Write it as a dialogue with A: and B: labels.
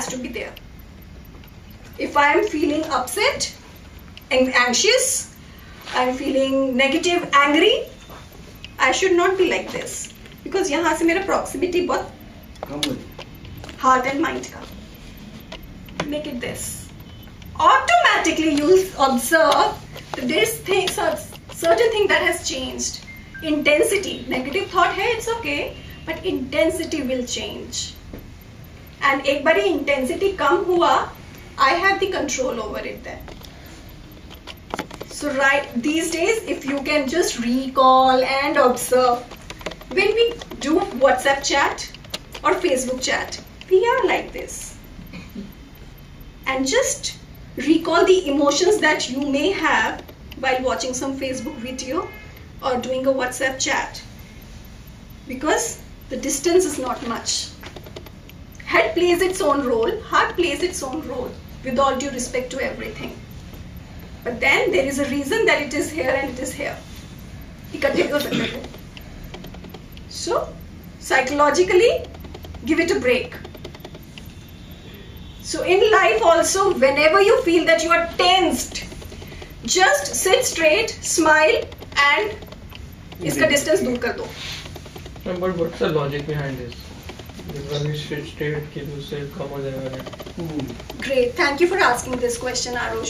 A: has to be there. If I am feeling upset and anxious, I'm feeling negative, angry, I should not be like this. Because यहाँ से मेरा proximity बहुत
B: कम हो जाए
A: heart and mind ka. Make it this. Automatically you'll observe that this thing, cer- certain thing that has changed. Intensity. Negative thought hai, it's okay. But intensity will change. And एक बारी intensity कम हुआ, I have the control over it then. So right these days, if you can just recall and observe, when we do WhatsApp chat or Facebook chat, we are like this. And just recall the emotions that you may have while watching some Facebook video or doing a WhatsApp chat. Because the distance is not much. Head plays its own role, heart plays its own role, with all due respect to everything. But then there is a reason that it is here and it is here. इकट्ठे भी हो सकते थे. So, psychologically, give it a break. So, in life also, whenever you feel that you are tensed, just sit straight, smile, and इसका distance दूर कर दो.
C: No, but what's the logic behind this?
A: Great. Thank you for asking this question, Arush.